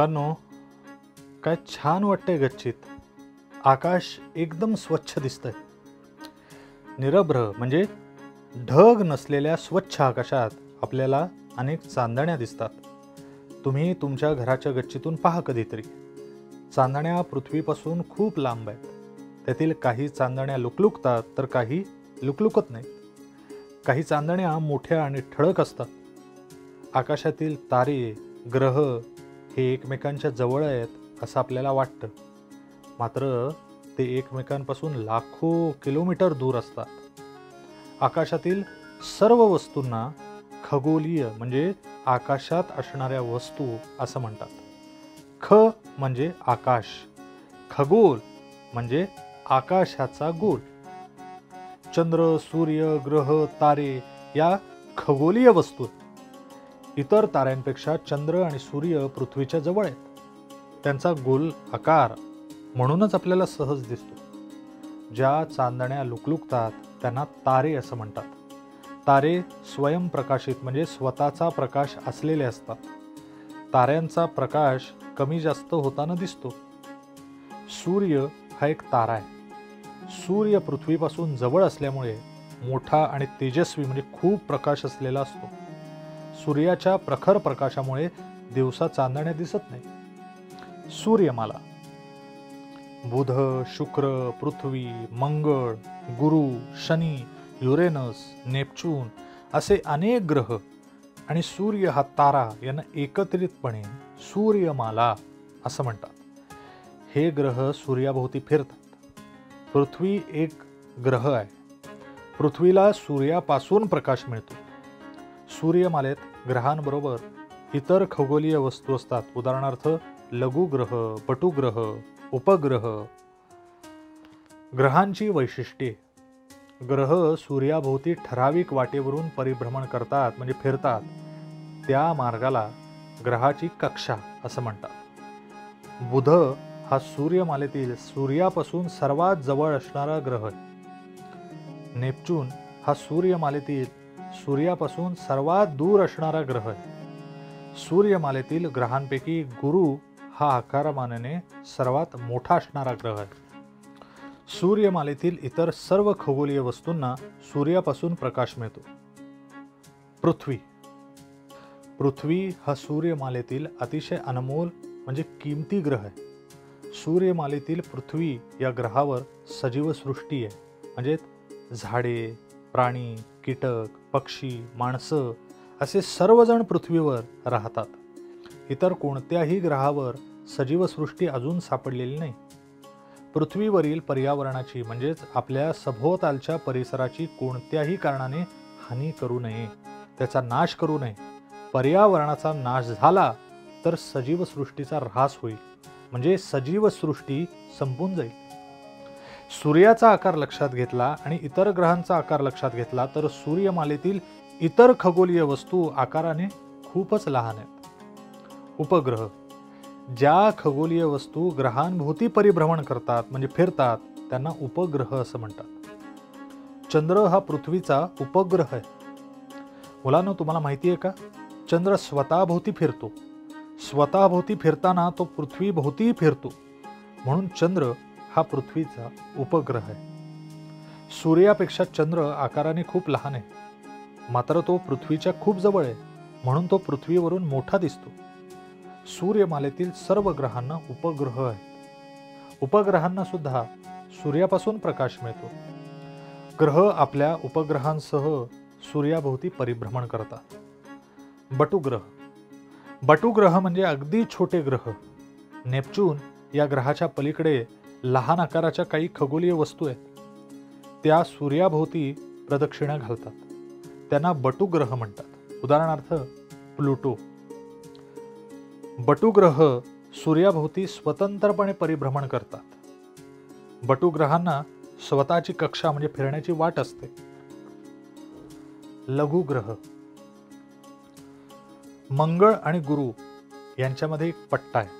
मुलांनो काय छान वाटतंय गच्चीत. आकाश एकदम स्वच्छ दिसतंय. निरभ्र म्हणजे ढग नसलेल्या स्वच्छ आकाशात आपल्याला अनेक चांदण्या दिसतात. तुम्ही तुमच्या घराच्या गच्चीतून पहा कधीतरी. चांदण्या पृथ्वीपासून खूप लांब आहेत. त्यातील काही चांदण्या लुकलुकतात तर काही लुकलुकत नाहीत. काही चांदण्या मोठ्या आणि ठळक असतात. आकाशातील तारे ग्रह हे एकमेकांच्या जवळ आहेत असं आपल्याला वाटतं. मात्र ते एकमेकांपासून लाखो किलोमीटर दूर असतात. आकाशातील सर्व वस्तूंना खगोलीय म्हणजे आकाशात असणाऱ्या वस्तू असं म्हणतात. ख म्हणजे आकाश खगोल म्हणजे आकाशाचा गोल. चंद्र सूर्य ग्रह तारे या खगोलीय वस्तू आहेत. इतर ताऱ्यांपेक्षा चंद्र आणि सूर्य पृथ्वीच्या जवळ आहेत. त्यांचा गोल आकार म्हणूनच आपल्याला सहज दिसतो. ज्या चांदण्या लुकलुकतात त्यांना तारे असं म्हणतात. तारे स्वयंप्रकाशित म्हणजे स्वतःचा प्रकाश असलेले असतात. ताऱ्यांचा प्रकाश कमी जास्त होताना दिसतो. सूर्य हा एक तारा आहे. सूर्य पृथ्वीपासून जवळ असल्यामुळे मोठा आणि तेजस्वी म्हणजे खूप प्रकाश असलेला असतो. सूर्याच्या प्रखर प्रकाशामुळे दिवसा चांदण्या दिसत नाही. सूर्यमाला. बुध शुक्र पृथ्वी मंगळ गुरु शनी युरेनस नेपच्यून असे अनेक ग्रह आणि सूर्य हा तारा यांना एकत्रितपणे सूर्यमाला असं म्हणतात. हे ग्रह सूर्याभोवती फिरतात. पृथ्वी एक ग्रह आहे. पृथ्वीला सूर्यापासून प्रकाश मिळतो. सूर्यमालेत ग्रहांबरोबर इतर खगोलीय वस्तू असतात. उदाहरणार्थ लघुग्रह पटुग्रह उपग्रह. ग्रहांची वैशिष्ट्ये. ग्रह सूर्याभोवती ठराविक वाटेवरून परिभ्रमण करतात म्हणजे फिरतात. त्या मार्गाला ग्रहाची कक्षा असं म्हणतात. बुध हा सूर्यमालेतील सूर्यापासून सर्वात जवळ असणारा ग्रह आहे. नेपच्यून हा सूर्यमालेतील सूर्यापासून सर्वात दूर असणारा ग्रह आहे. सूर्यमालेतील ग्रहांपैकी गुरु हा आकारमानाने सर्वात मोठा असणारा ग्रह आहे. सूर्यमालेतील इतर सर्व खगोलीय वस्तूंना सूर्यापासून प्रकाश मिळतो. पृथ्वी. पृथ्वी हा सूर्यमालेतील अतिशय अनमोल म्हणजे किमती ग्रह आहे. सूर्यमालेतील पृथ्वी या ग्रहावर सजीव सृष्टी आहे. म्हणजे झाडे प्राणी कीटक पक्षी माणसं असे सर्वजण पृथ्वीवर राहतात. इतर कोणत्याही ग्रहावर सजीवसृष्टी अजून सापडलेली नाही. पृथ्वीवरील पर्यावरणाची म्हणजेच आपल्या सभोवतालच्या परिसराची कोणत्याही कारणाने हानी करू नये त्याचा नाश करू नये. पर्यावरणाचा नाश झाला तर सजीवसृष्टीचा ऱ्हास होईल. म्हणजे सजीवसृष्टी संपून जाईल. सूर्याचा आकार लक्षात घेतला आणि इतर ग्रहांचा आकार लक्षात घेतला तर सूर्यमालेतील इतर खगोलीय वस्तू आकाराने खूपच लहान आहेत. उपग्रह ज्या खगोलीय वस्तू ग्रहांभोवती परिभ्रमण करतात म्हणजे फिरतात त्यांना उपग्रह असं म्हणतात. चंद्र हा पृथ्वीचा उपग्रह आहे. मुलांना तुम्हाला माहिती आहे का? चंद्र स्वतःभोवती फिरतो. स्वतःभोवती फिरताना तो पृथ्वीभोवतीही फिरतो. म्हणून चंद्र हा पृथ्वीचा उपग्रह आहे. सूर्यापेक्षा चंद्र आकाराने खूप लहान आहे. मात्र तो पृथ्वीच्या खूप जवळ आहे म्हणून तो पृथ्वीवरून मोठा दिसतो. सूर्यमालेतील सर्व ग्रहांना उपग्रह आहे उपग्रहांना सुद्धा सूर्यापासून प्रकाश मिळतो. ग्रह आपल्या उपग्रहांसह सूर्याभोवती परिभ्रमण करतात. बटुग्रह. बटुग्रह म्हणजे अगदी छोटे ग्रह. नेपच्यून या ग्रहाच्या पलीकडे लहान आकाराच्या काही खगोलीय वस्तू आहेत. त्या सूर्याभोवती प्रदक्षिणा घालतात. त्यांना बटुग्रह म्हणतात. उदाहरणार्थ प्लुटो. बटुग्रह सूर्याभोवती स्वतंत्रपणे परिभ्रमण करतात. बटुग्रहांना स्वतःची कक्षा म्हणजे फिरण्याची वाट असते. लघुग्रह. मंगळ आणि गुरु यांच्यामध्ये एक पट्टा आहे.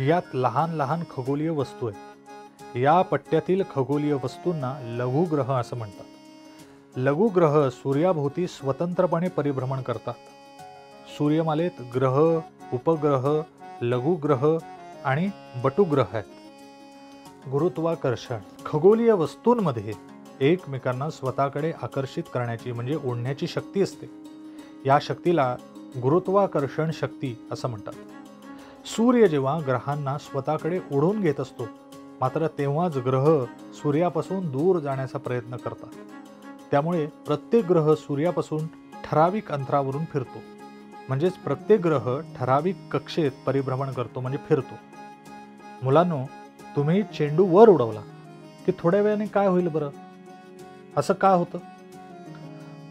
यात लहान लहान खगोलीय वस्तू आहेत. या पट्ट्यातील खगोलीय वस्तूंना लघुग्रह असं म्हणतात. लघुग्रह सूर्याभोवती स्वतंत्रपणे परिभ्रमण करतात. सूर्यमालेत ग्रह उपग्रह लघुग्रह आणि बटुग्रह आहेत. गुरुत्वाकर्षण खगोलीय वस्तूंमध्ये एकमेकांना स्वतःकडे आकर्षित करण्याची म्हणजे ओढण्याची शक्ती असते. या शक्तीला गुरुत्वाकर्षण शक्ती असं म्हणतात. सूर्य जेव्हा ग्रहांना स्वतःकडे ओढून घेत असतो मात्र तेव्हाच ग्रह सूर्यापासून दूर जाण्याचा प्रयत्न करतात. त्यामुळे प्रत्येक ग्रह सूर्यापासून ठराविक अंतरावरून फिरतो. म्हणजेच प्रत्येक ग्रह ठराविक कक्षेत परिभ्रमण करतो म्हणजे फिरतो. मुलांनो तुम्ही चेंडू वर उडवला की थोड्या वेळाने काय होईल बरं? असं का होतं?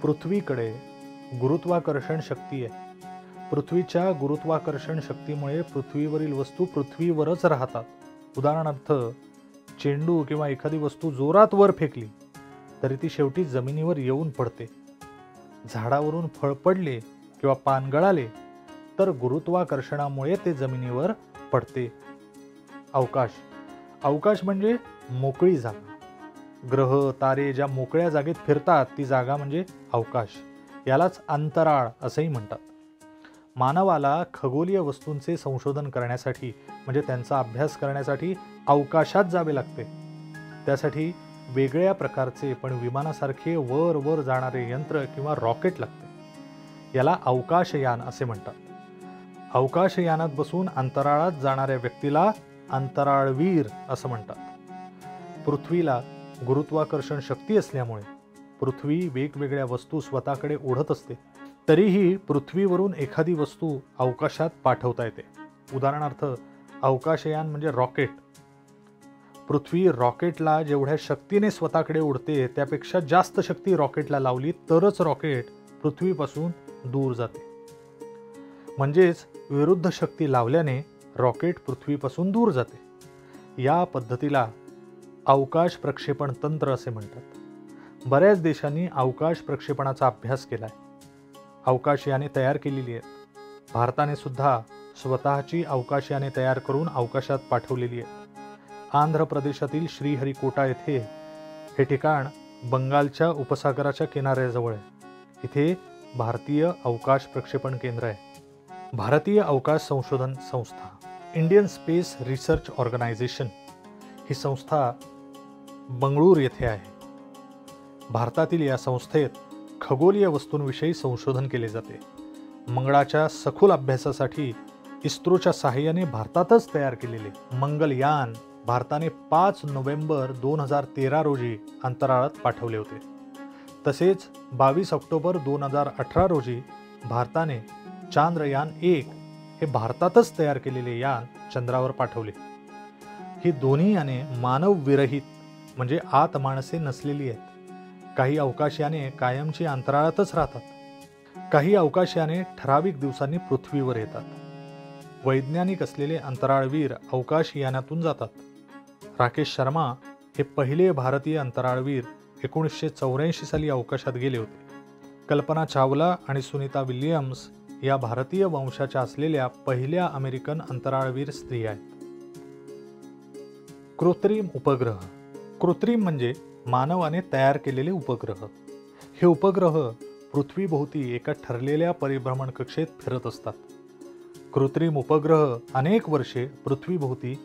पृथ्वीकडे गुरुत्वाकर्षण शक्ती आहे. पृथ्वीच्या गुरुत्वाकर्षण शक्तीमुळे पृथ्वीवरील वस्तू पृथ्वीवरच राहतात. उदाहरणार्थ चेंडू किंवा एखादी वस्तू जोरात वर फेकली तरी ती शेवटी जमिनीवर येऊन पडते. झाडावरून फळ पडले किंवा पान गळाले तर गुरुत्वाकर्षणामुळे ते जमिनीवर पडते. अवकाश. अवकाश म्हणजे मोकळी जागा. ग्रह तारे ज्या मोकळ्या जागेत फिरतात ती जागा म्हणजे अवकाश. यालाच अंतराळ असंही म्हणतात. मानवाला खगोलीय वस्तूंचे संशोधन करण्यासाठी म्हणजे त्यांचा अभ्यास करण्यासाठी अवकाशात जावे लागते. त्यासाठी वेगळ्या प्रकारचे पण विमानासारखे वर वर जाणारे यंत्र किंवा रॉकेट लागते. याला अवकाशयान असे म्हणतात. अवकाशयानात बसून अंतराळात जाणाऱ्या व्यक्तीला अंतराळवीर असं म्हणतात. पृथ्वीला गुरुत्वाकर्षण शक्ती असल्यामुळे पृथ्वी वेगवेगळ्या वस्तू स्वतःकडे ओढत असते. तरीही पृथ्वीवरून एखादी वस्तू अवकाशात पाठवता येते. उदाहरणार्थ अवकाशयान म्हणजे रॉकेट. पृथ्वी रॉकेटला जेवढ्या शक्तीने स्वतःकडे उडते त्यापेक्षा जास्त शक्ती रॉकेटला लावली तरच रॉकेट पृथ्वीपासून दूर जाते. म्हणजेच विरुद्ध शक्ती लावल्याने रॉकेट पृथ्वीपासून दूर जाते. या पद्धतीला अवकाश प्रक्षेपण तंत्र असे म्हणतात. बऱ्याच देशांनी अवकाश प्रक्षेपणाचा अभ्यास केला आहे अवकाशयाने तयार केलेली आहेत. भारताने सुद्धा स्वतःची अवकाशयाने तयार करून अवकाशात पाठवलेली आहेत. आंध्र प्रदेशातील श्रीहरिकोटा येथे हे ठिकाण बंगालच्या उपसागराच्या किनाऱ्याजवळ आहे. इथे भारतीय अवकाश प्रक्षेपण केंद्र आहे. भारतीय अवकाश संशोधन संस्था इंडियन स्पेस रिसर्च ऑर्गनायझेशन ही संस्था बंगळूर येथे आहे. भारतातील या संस्थेत खगोलीय वस्तूंविषयी संशोधन केले जाते. मंगळाच्या सखोल अभ्यासासाठी इस्रोच्या सहाय्याने भारतातच तयार केलेले मंगलयान भारताने पाच नोव्हेंबर दोन हजार तेरा रोजी अंतराळात पाठवले होते. तसेच बावीस ऑक्टोबर दोन हजार अठरा रोजी भारताने चांद्रयान एक हे भारतातच तयार केलेले यान चंद्रावर पाठवले. ही दोन्ही याने मानवविरहित म्हणजे आत माणसे नसलेली आहेत. काही अवकाशयाने कायमची अंतराळातच राहतात. काही अवकाशयाने ठराविक दिवसांनी पृथ्वीवर येतात. वैज्ञानिक असलेले अंतराळवीर अवकाशयानातून जातात. राकेश शर्मा हे पहिले भारतीय अंतराळवीर एकोणीसशे चौऱ्याऐंशी साली अवकाशात गेले होते. कल्पना चावला आणि सुनीता विल्यम्स या भारतीय वंशाच्या असलेल्या पहिल्या अमेरिकन अंतराळवीर स्त्री आहेत. कृत्रिम उपग्रह. कृत्रिम म्हणजे मानवाने तयार केलेले उपग्रह. हे उपग्रह पृथ्वीभोवती एका ठरलेल्या परिभ्रमण कक्षेत फिरत असतात. कृत्रिम उपग्रह अनेक वर्षे पृथ्वीभोवती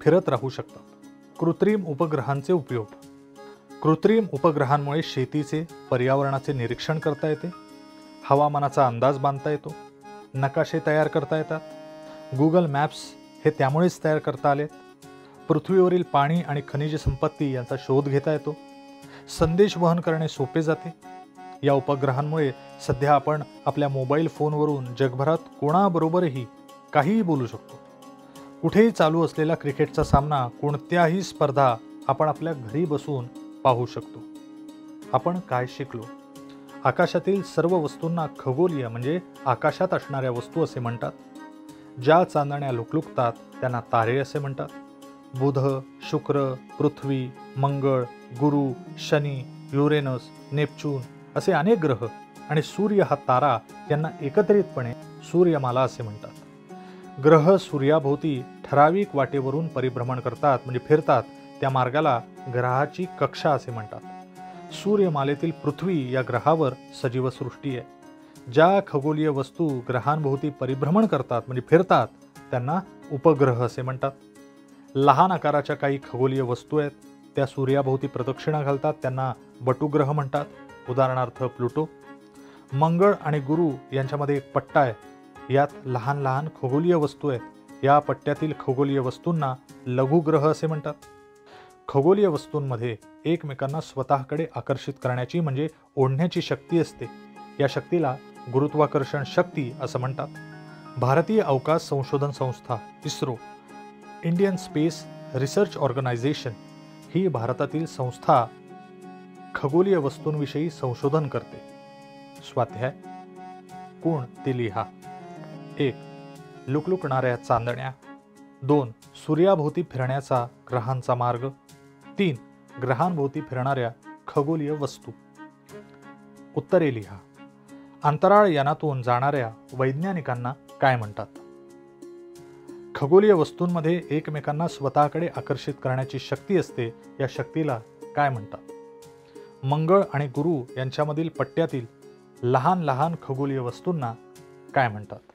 फिरत राहू शकतात. कृत्रिम उपग्रहांचे उपयोग. कृत्रिम उपग्रहांमुळे शेतीचे पर्यावरणाचे निरीक्षण करता येते. हवामानाचा अंदाज बांधता येतो. नकाशे तयार करता येतात. गुगल मॅप्स हे त्यामुळेच तयार करता आलेत. पृथ्वीवरील पाणी आणि खनिज संपत्ती यांचा शोध घेता येतो. संदेश वहन करणे सोपे जाते. या उपग्रहांमुळे सध्या आपण आपल्या मोबाईल फोनवरून जगभरात कोणाबरोबरही काहीही बोलू शकतो. कुठेही चालू असलेला क्रिकेटचा सामना कोणत्याही स्पर्धा आपण आपल्या घरी बसून पाहू शकतो. आपण काय शिकलो? आकाशातील सर्व वस्तूंना खगोलीय म्हणजे आकाशात असणाऱ्या वस्तू असे म्हणतात. ज्या चांदण्या लुकलुकतात त्यांना तारे असे म्हणतात. बुध शुक्र पृथ्वी मंगळ गुरु शनी युरेनस नेपच्यून असे अनेक ग्रह आणि सूर्य हा तारा यांना एकत्रितपणे सूर्यमाला असे म्हणतात. ग्रह सूर्याभोवती ठराविक वाटेवरून परिभ्रमण करतात म्हणजे फिरतात त्या मार्गाला ग्रहाची कक्षा असे म्हणतात. सूर्यमालेतील पृथ्वी या ग्रहावर सजीवसृष्टी आहे. ज्या खगोलीय वस्तू ग्रहांभोवती परिभ्रमण करतात म्हणजे फिरतात त्यांना उपग्रह असे म्हणतात. लहान आकाराच्या काही खगोलीय वस्तू आहेत त्या सूर्याभोवती प्रदक्षिणा घालतात त्यांना बटुग्रह म्हणतात. उदाहरणार्थ प्लुटो. मंगळ आणि गुरु यांच्यामध्ये एक पट्टा आहे. यात लहान लहान खगोलीय वस्तू आहेत. या पट्ट्यातील खगोलीय वस्तूंना लघुग्रह असे म्हणतात. खगोलीय वस्तूंमध्ये एकमेकांना स्वतःकडे आकर्षित करण्याची म्हणजे ओढण्याची शक्ती असते. या शक्तीला गुरुत्वाकर्षण शक्ती असं म्हणतात. भारतीय अवकाश संशोधन संस्था ISRO. Indian space research organisation ही भारतातील संस्था खगोलीय वस्तूंविषयी संशोधन करते. स्वाध्याय कोण ते लिहा? एक लुकलुकणाऱ्या चांदण्या. दोन सूर्याभोवती फिरण्याचा ग्रहांचा मार्ग. तीन ग्रहांभोवती फिरणाऱ्या खगोलीय वस्तू. उत्तरे लिहा. अंतराळ यानातून जाणाऱ्या वैज्ञानिकांना काय म्हणतात? खगोलीय वस्तूंमध्ये एकमेकांना स्वतःकडे आकर्षित करण्याची शक्ती असते या शक्तीला काय म्हणतात? मंगळ आणि गुरु यांच्यामधील पट्ट्यातील लहान लहान खगोलीय वस्तूंना काय म्हणतात?